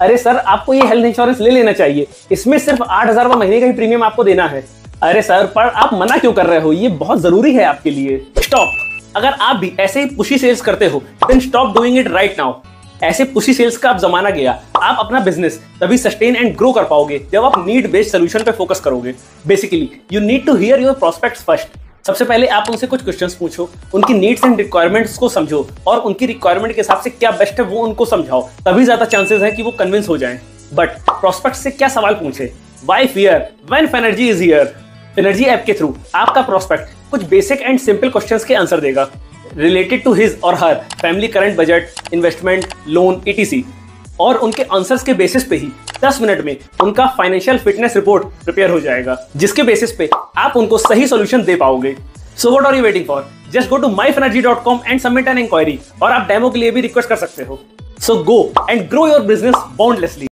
अरे सर, आपको ये हेल्थ इंश्योरेंस ले लेना चाहिए। इसमें सिर्फ़ आठ हज़ार महीने का ही प्रीमियम आपको देना है। अरे सर, पर आप मना क्यों कर रहे हो? ये बहुत ज़रूरी है आपके लिए। स्टॉप अगर आप भी ऐसे ही पुशी सेल्स करते हो then stop doing it right now ऐसे पुशी सेल्स का अब जमाना गया। आप अपना बिज़नेस तभी सस्टेन एंड ग्रो कर पाओगे, जब आप नीड बेस्ड सोल्यूशन पे फोकस करोगे। Basically you need to hear your prospect first सबसे पहले आप उनसे कुछ क्वेश्चंस पूछो, उनकी नीड्स एंड रिक्वायरमेंट्स को समझो और उनकी रिक्वायरमेंट के हिसाब से क्या बेस्ट है वो उनको समझाओ। तभी ज़्यादा चांसेस है कि वो कन्विंस हो जाएँ। बट प्रोस्पेक्ट से क्या सवाल पूछे? Why fear when Fenergy is here energy app के थ्रू आपका प्रोस्पेक्ट कुछ बेसिक एंड सिंपल क्वेश्चन के आंसर देगा। रिलेटेड टू हिज और her family current budget investment loan etc और उनके आंसर्स के बेसिस पे ही 10 मिनट में उनका फाइनेंशियल फिटनेस रिपोर्ट प्रिपेयर हो जाएगा, जिसके बेसिस पे आप उनको सही सोल्यूशन दे पाओगे। So what are you waiting for just go to my Fenergy dot com and submit an enquiry और आप डेमो के लिए भी रिक्वेस्ट कर सकते हो। So go and grow your business boundlessly